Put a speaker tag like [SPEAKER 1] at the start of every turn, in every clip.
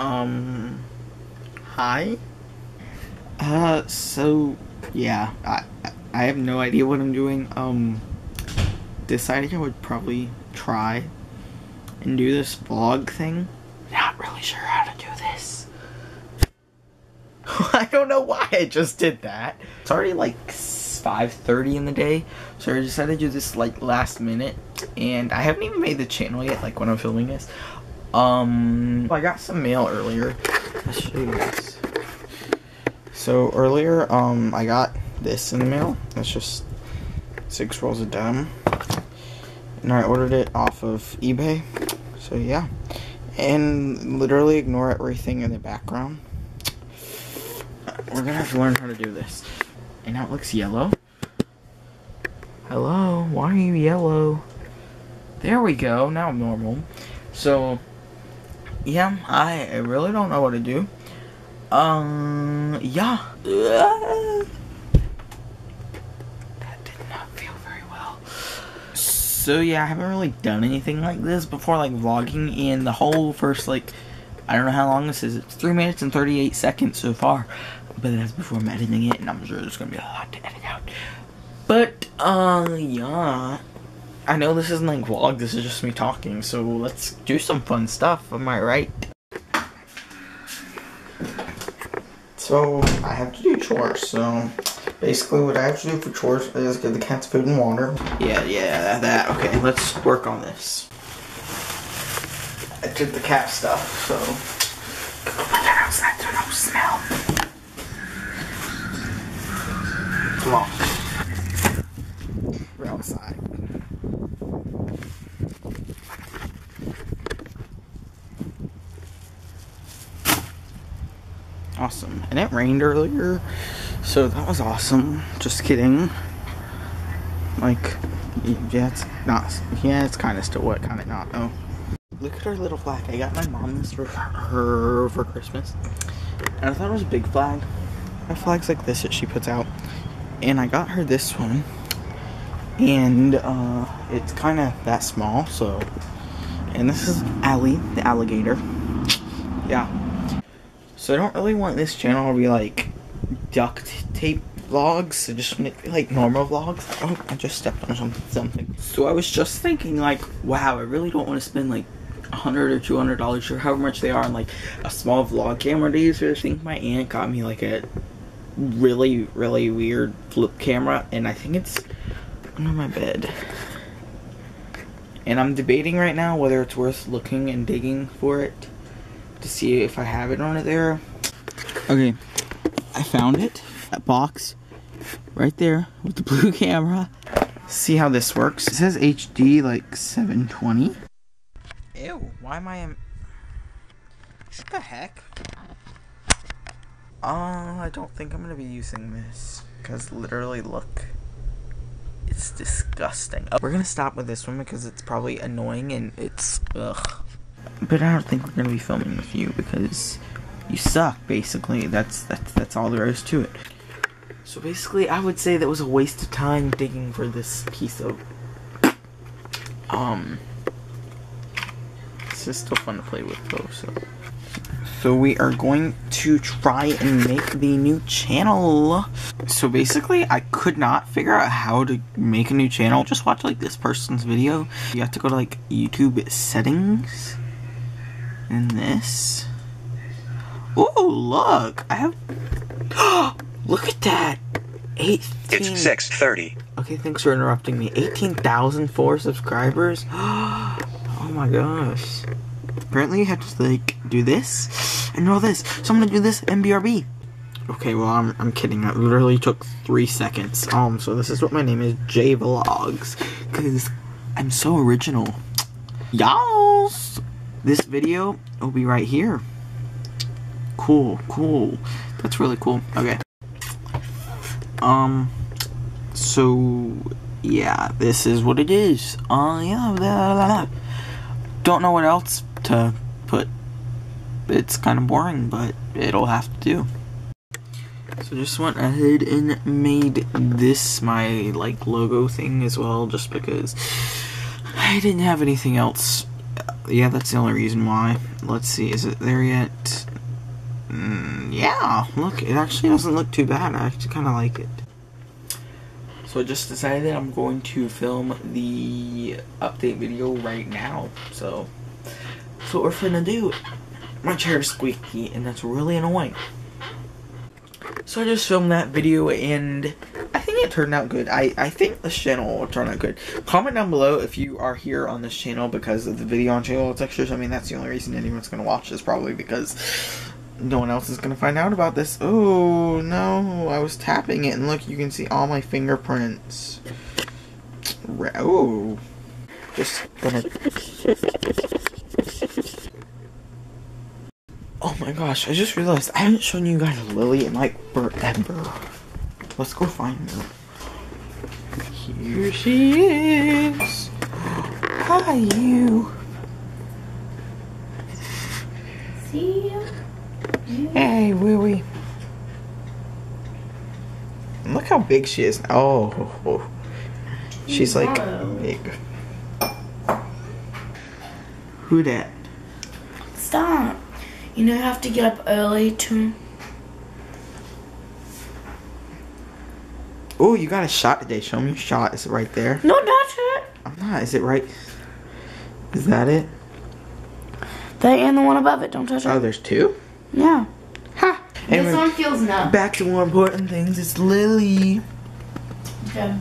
[SPEAKER 1] Um, hi. Uh, so yeah, I I have no idea what I'm doing. Um, decided I would probably try and do this vlog thing. Not really sure how to do this. I don't know why I just did that. It's already like 5.30 in the day, so I decided to do this like last minute, and I haven't even made the channel yet, like when I'm filming this. Um, I got some mail earlier. Let's show you this. So earlier, um, I got this in the mail. It's just six rolls of denim, and I ordered it off of eBay. So yeah, and literally ignore everything in the background. We're gonna have to learn how to do this. And now it looks yellow. Hello, why are you yellow? There we go, now I'm normal. So, yeah, I really don't know what to do. Um, yeah. That did not feel very well. So yeah, I haven't really done anything like this before, like vlogging, in the whole first, like, I don't know how long this is. It's 3 minutes and 38 seconds so far. But that's before I'm editing it, and I'm sure there's gonna be a lot to edit out. But, uh, yeah. I know this isn't like vlog, this is just me talking, so let's do some fun stuff, am I right? So, I have to do chores, so basically what I have to do for chores is give the cats food and water. Yeah, yeah, that, okay, let's work on this. I did the cat stuff, so... Put that outside so no smell. Come on. We're outside. Awesome. And it rained earlier, so that was awesome. Just kidding. Like, yeah, it's not. Yeah, it's kind of still wet, kind of not. Oh. Look at our little flag. I got my mom this for her for Christmas. And I thought it was a big flag. My flags like this that she puts out. And I got her this one. And uh, it's kind of that small, so. And this is Allie, the alligator. Yeah. So I don't really want this channel to be like duct tape vlogs. Just like normal vlogs. Oh, I just stepped on something. So I was just thinking like, wow, I really don't want to spend like a hundred or two hundred dollars or however much they are on like a small vlog camera to use. I think my aunt got me like a really really weird flip camera, and I think it's under my bed. And I'm debating right now whether it's worth looking and digging for it to see if I have it on it there. Okay, I found it. That box right there with the blue camera. See how this works. It says HD like 720. Ew, why am I in... What the heck? Uh, I don't think I'm gonna be using this. Because literally, look. It's disgusting. We're gonna stop with this one because it's probably annoying and it's... Ugh. But I don't think we're gonna be filming with you because you suck, basically. That's, that's, that's all there is to it. So basically, I would say that was a waste of time digging for this piece of... Um... This is still fun to play with, though, so... So we are going to try and make the new channel. So basically, I could not figure out how to make a new channel. Just watch, like, this person's video. You have to go to, like, YouTube settings. And this. Oh, look! I have... look at that! 18...
[SPEAKER 2] It's 6.30.
[SPEAKER 1] Okay, thanks for interrupting me. 18,004 subscribers? oh my gosh. Apparently you have to, like, do this and all this. So I'm gonna do this MBRB. Okay, well, I'm, I'm kidding. That literally took three seconds. Um, so this is what my name is, J Vlogs. Because I'm so original. Y'all! This video will be right here. Cool, cool. That's really cool. Okay. Um, so, yeah, this is what it is. Uh, yeah, blah, blah, blah. Don't know what else to put. It's kind of boring, but it'll have to do. So just went ahead and made this my, like, logo thing as well, just because I didn't have anything else yeah, that's the only reason why. Let's see, is it there yet? Mm, yeah, look, it actually doesn't look too bad. I actually kind of like it. So I just decided I'm going to film the update video right now. So that's what we're finna do. My chair is squeaky and that's really annoying. So I just filmed that video and it turned out good. I, I think this channel will turn out good. Comment down below if you are here on this channel because of the video on channel textures. I mean, that's the only reason anyone's going to watch this probably because no one else is going to find out about this. Oh, no. I was tapping it, and look, you can see all my fingerprints. Oh. Just gonna... Oh my gosh, I just realized I haven't shown you guys Lily in like forever. Let's go find her. Here she is. Hi, you.
[SPEAKER 2] See you.
[SPEAKER 1] Hey, Willie. Look how big she is. Oh, oh, oh. she's like big. Who that?
[SPEAKER 2] Stop. You know you have to get up early to.
[SPEAKER 1] Oh, you got a shot today. Show me your shot. Is it right there?
[SPEAKER 2] No, that's it.
[SPEAKER 1] I'm not. Is it right? Is that it?
[SPEAKER 2] That and the one above it. Don't touch it.
[SPEAKER 1] Oh, there's two?
[SPEAKER 2] Yeah.
[SPEAKER 1] Ha!
[SPEAKER 2] This one feels numb.
[SPEAKER 1] back to more important things. It's Lily.
[SPEAKER 2] Okay.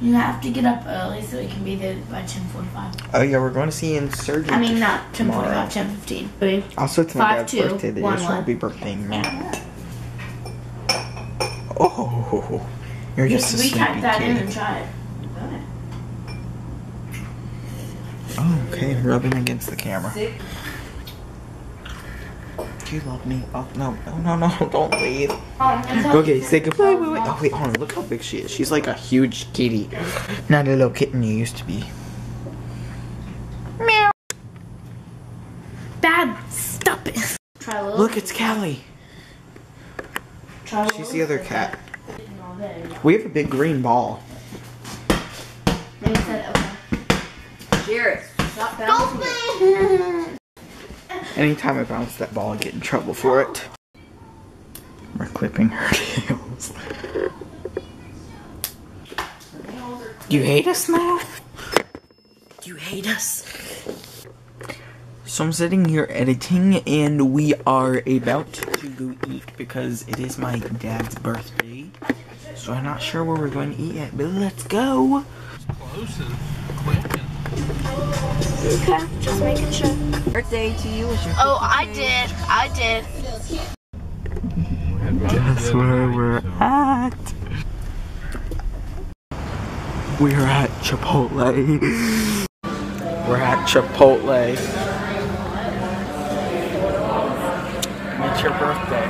[SPEAKER 2] You have to get up early so it can be there by 10:45.
[SPEAKER 1] Oh, yeah, we're going to see in surgery.
[SPEAKER 2] I mean, not 10:45,
[SPEAKER 1] Tomorrow.
[SPEAKER 2] 10:15. Three.
[SPEAKER 1] Also, it's my
[SPEAKER 2] Five,
[SPEAKER 1] dad's
[SPEAKER 2] two,
[SPEAKER 1] birthday today,
[SPEAKER 2] one,
[SPEAKER 1] so
[SPEAKER 2] one.
[SPEAKER 1] happy birthday, man. Oh, you're just a
[SPEAKER 2] we
[SPEAKER 1] sleepy
[SPEAKER 2] that in and it.
[SPEAKER 1] Oh, okay, rubbing against the camera. Do you love me? Oh, no, no, no, no, don't leave.
[SPEAKER 2] Oh,
[SPEAKER 1] Okay, say goodbye. Wait, wait. Oh, wait, hold on. Look how big she is. She's like a huge kitty. Not a little kitten you used to be. Meow.
[SPEAKER 2] Dad, stop it. Try a little.
[SPEAKER 1] Look, it's Callie. She's the other cat.
[SPEAKER 2] All.
[SPEAKER 1] We have a big green ball.
[SPEAKER 2] Maybe said okay.
[SPEAKER 3] Jared, stop bouncing.
[SPEAKER 1] Anytime I bounce that ball, I get in trouble for it. We're clipping her tails. You hate us now? You hate us? So I'm sitting here editing and we are about to go eat because it is my dad's birthday. So I'm not sure where we're going to eat yet, but let's go.
[SPEAKER 4] close and quick
[SPEAKER 2] Okay, just making sure.
[SPEAKER 3] Birthday to you was your
[SPEAKER 2] Oh, I did. I did.
[SPEAKER 1] Guess where we're at? We're at Chipotle. We're at Chipotle. It's your birthday.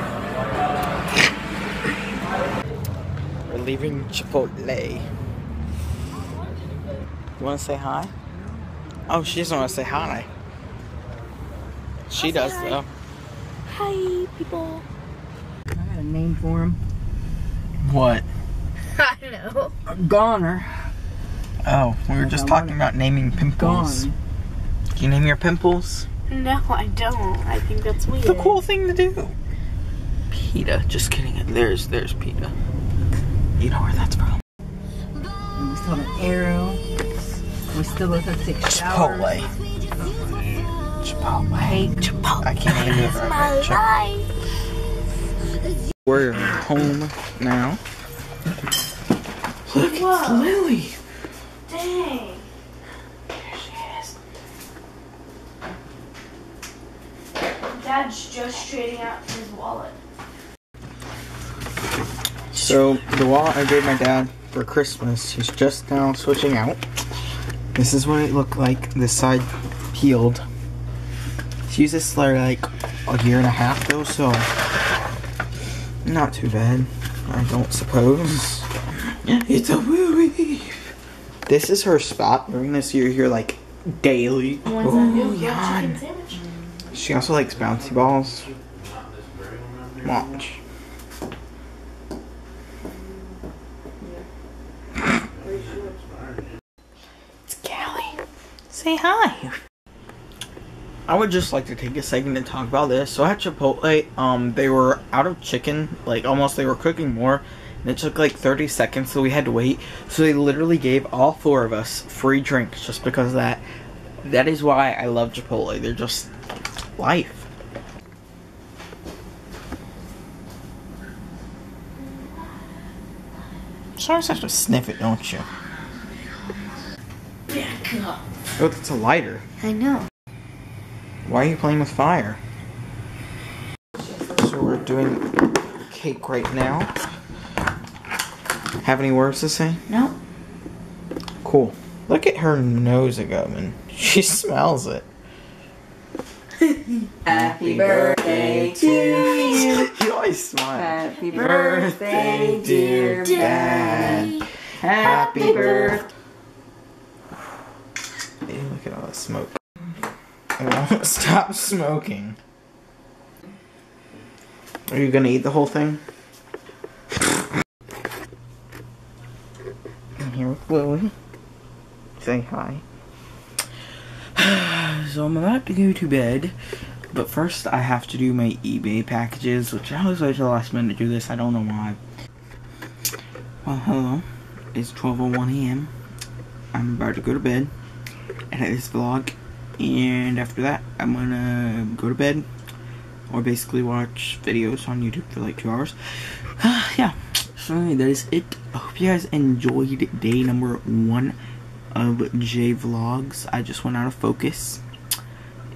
[SPEAKER 1] We're leaving Chipotle. You want to say hi? Oh, she doesn't want to say hi. She does, though.
[SPEAKER 2] Hi, people.
[SPEAKER 3] I got a name for him.
[SPEAKER 1] What?
[SPEAKER 2] I know.
[SPEAKER 3] Goner.
[SPEAKER 1] Oh, we were just talking about naming pimples.
[SPEAKER 3] Gone.
[SPEAKER 1] Can you name your pimples?
[SPEAKER 2] No, I don't. I think that's weird.
[SPEAKER 1] It's a cool thing to do. PETA. Just kidding. There's there's PETA. You know where that's from.
[SPEAKER 3] And we still have an arrow. We still both have six showers.
[SPEAKER 1] Chipotle. Chipotle.
[SPEAKER 3] Cake.
[SPEAKER 2] Chipotle.
[SPEAKER 1] I can't even do it
[SPEAKER 2] My
[SPEAKER 1] right. Chip-
[SPEAKER 2] life.
[SPEAKER 1] We're home now. Look, it's
[SPEAKER 2] Whoa.
[SPEAKER 1] Lily.
[SPEAKER 2] Dang.
[SPEAKER 1] There she is.
[SPEAKER 2] Dad's just trading out his wallet.
[SPEAKER 1] So the wallet I gave my dad for Christmas, he's just now switching out. This is what it looked like. This side peeled. He's used this for like a year and a half though, so not too bad. I don't suppose. It's a woo This is her spot. During this year here like daily.
[SPEAKER 2] That? Oh, yawn.
[SPEAKER 1] She also likes bouncy balls. Watch. It's Callie. Say hi. I would just like to take a second to talk about this. So at Chipotle, um, they were out of chicken, like almost they were cooking more, and it took like 30 seconds, so we had to wait. So they literally gave all four of us free drinks just because of that. That is why I love Chipotle. They're just life. So I have to sniff it, don't you?
[SPEAKER 2] Back up.
[SPEAKER 1] Oh, that's a lighter.
[SPEAKER 2] I know.
[SPEAKER 1] Why are you playing with fire? So we're doing cake right now. Have any words to say?
[SPEAKER 2] No.
[SPEAKER 1] Cool. Look at her nose going. She smells it.
[SPEAKER 3] Happy birthday to you.
[SPEAKER 1] you always smile.
[SPEAKER 3] Happy birthday, dear Dad. Happy birthday.
[SPEAKER 1] Look at all that smoke. Stop smoking. Are you gonna eat the whole thing? I'm here with Lily. Say hi. so I'm about to go to bed, but first I have to do my eBay packages, which I always wait till the last minute to do this. I don't know why. Well, hello. It's 12:01 a.m. I'm about to go to bed, edit this vlog, and after that, I'm gonna go to bed, or basically watch videos on YouTube for like two hours. yeah. So anyway, that is it. I hope you guys enjoyed day number one of J Vlogs. I just went out of focus.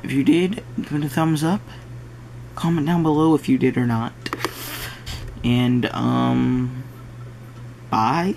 [SPEAKER 1] If you did, give it a thumbs up. Comment down below if you did or not. And, um, bye.